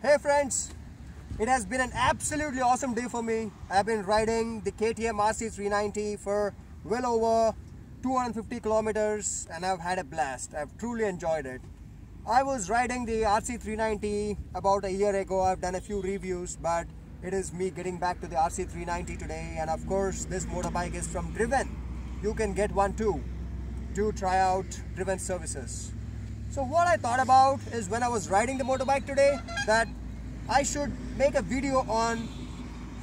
Hey friends, it has been an absolutely awesome day for me. I've been riding the KTM RC390 for well over 250 kilometers and I've had a blast. I've truly enjoyed it. I was riding the RC390 about a year ago. I've done a few reviews, but it is me getting back to the RC390 today. And of course, this motorbike is from Driven. You can get one too. Do try out Driven services. So what I thought about is when I was riding the motorbike today that I should make a video on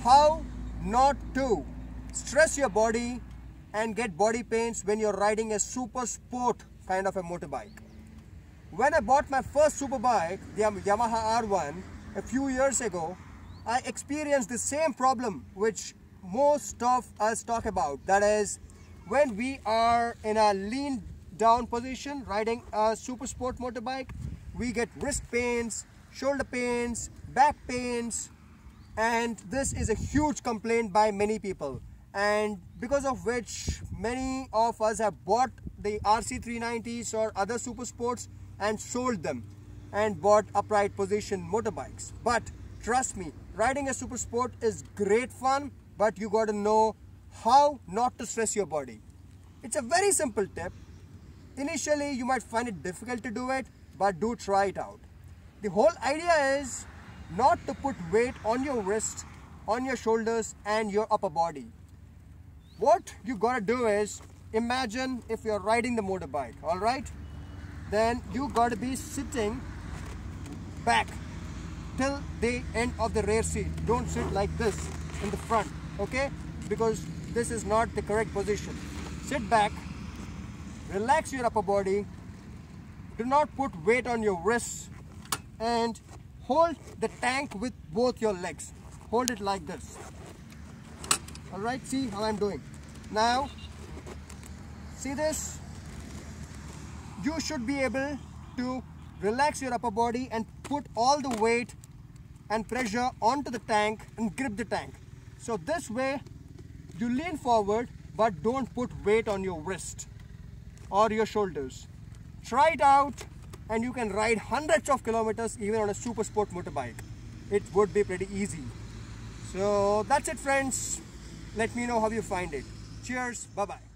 how not to stress your body and get body pains when you're riding a super sport kind of a motorbike. When I bought my first super bike, the Yamaha R1, a few years ago, I experienced the same problem which most of us talk about. That is, when we are in a lean down position riding a super sport motorbike. We get wrist pains shoulder pains back pains and this is a huge complaint by many people. And because of which many of us have bought the RC390s or other super sports and sold them and bought upright position motorbikes. But trust me riding a super sport is great fun but you got to know how not to stress your body. It's a very simple tip Initially, you might find it difficult to do it, but do try it out. The whole idea is not to put weight on your wrist, on your shoulders and your upper body. What you gotta do is, imagine if you're riding the motorbike, alright? Then you gotta be sitting back till the end of the rear seat. Don't sit like this in the front, okay? Because this is not the correct position. Sit back relax your upper body. Do not put weight on your wrists. And hold the tank with both your legs. Hold it like this. All right see how i'm doing. Now see this? You should be able to relax your upper body and put all the weight and pressure onto the tank and grip the tank. So this way you lean forward but don't put weight on your wrist or your shoulders. Try it out and you can ride hundreds of kilometers even on a super sport motorbike. It would be pretty easy. So that's it friends. Let me know how you find it. Cheers. Bye-bye.